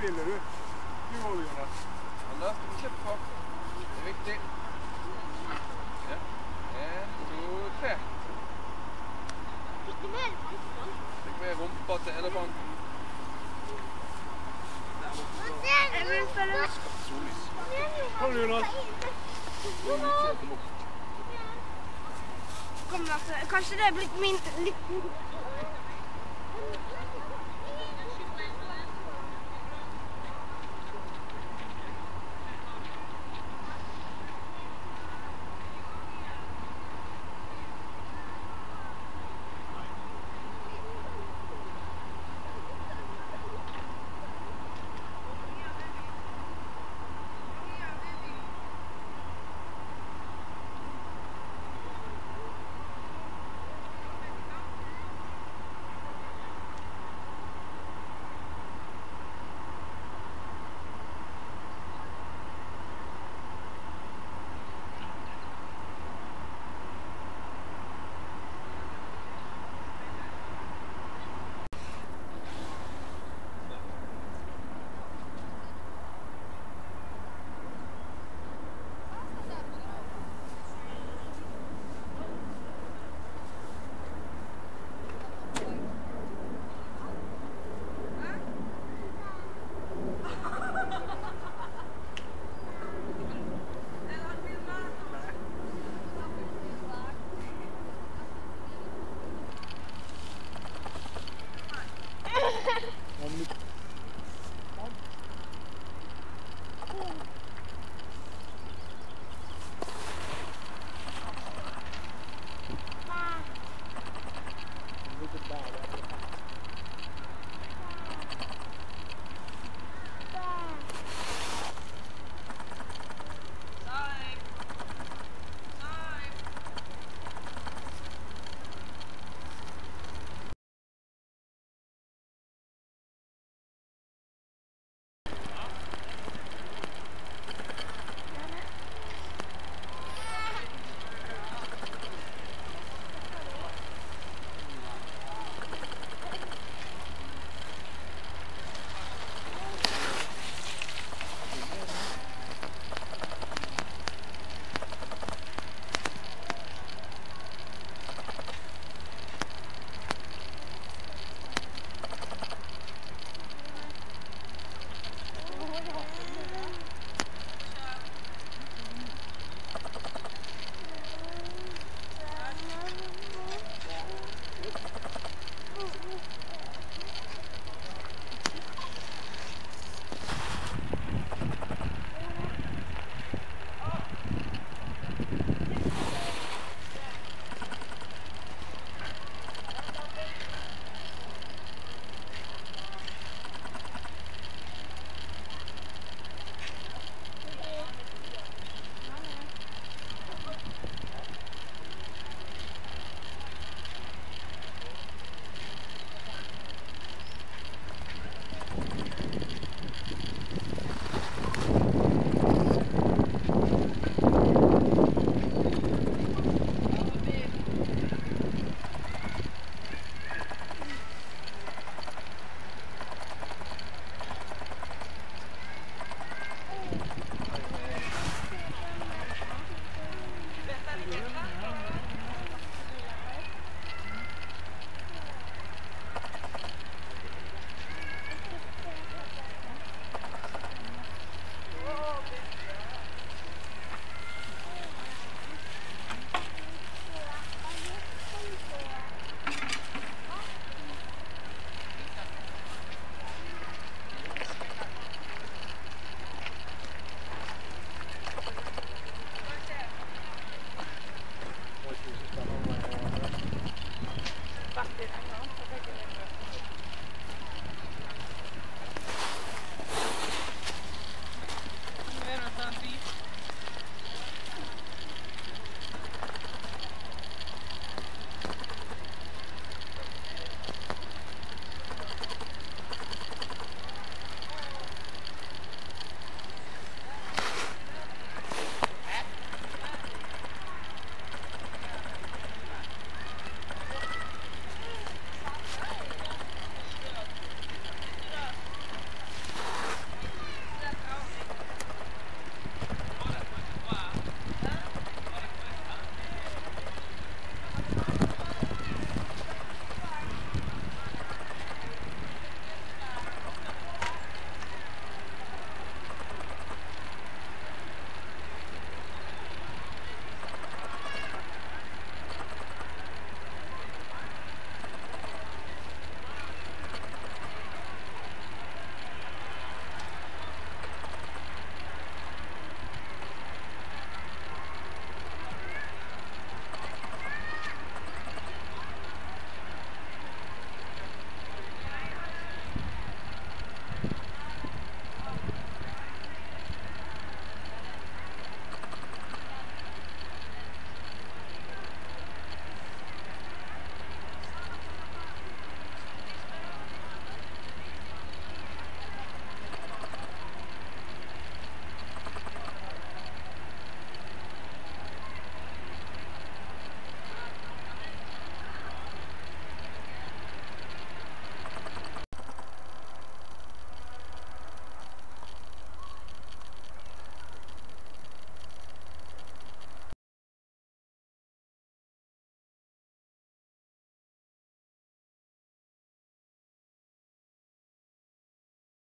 briller, du. Du òg, Jonas. Men da skal vi kjøpe på. Det er viktig. Ja. En, to, tre. Ikke med elefanten. Fikk med rumpa til elefanten. Kom, Jonas. Kom, Lasse. Kanskje det er blitt min litt